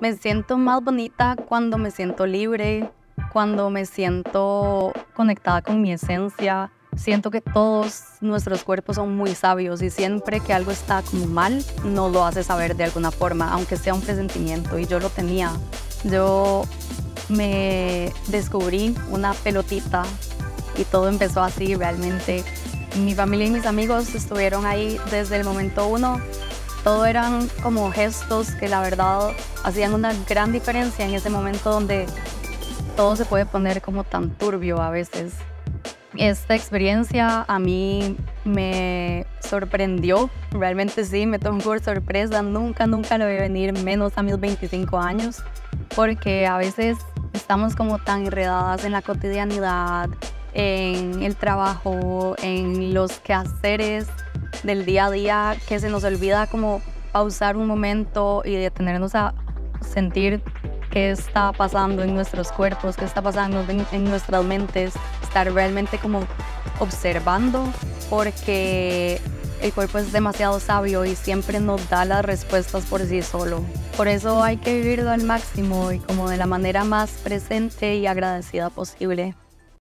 Me siento más bonita cuando me siento libre, cuando me siento conectada con mi esencia. Siento que todos nuestros cuerpos son muy sabios y siempre que algo está como mal, nos lo hace saber de alguna forma, aunque sea un presentimiento. Y yo lo tenía. Yo me descubrí una pelotita y todo empezó así realmente. Mi familia y mis amigos estuvieron ahí desde el momento uno. Todo eran como gestos que la verdad hacían una gran diferencia en ese momento donde todo se puede poner como tan turbio a veces. Esta experiencia a mí me sorprendió, realmente sí, me tomó por sorpresa, nunca, nunca lo vi venir, menos a mis 25 años, porque a veces estamos como tan enredadas en la cotidianidad, en el trabajo, en los quehaceres del día a día, que se nos olvida como pausar un momento y detenernos a sentir qué está pasando en nuestros cuerpos, qué está pasando en, nuestras mentes, estar realmente como observando, porque el cuerpo es demasiado sabio y siempre nos da las respuestas por sí solo. Por eso hay que vivirlo al máximo y como de la manera más presente y agradecida posible.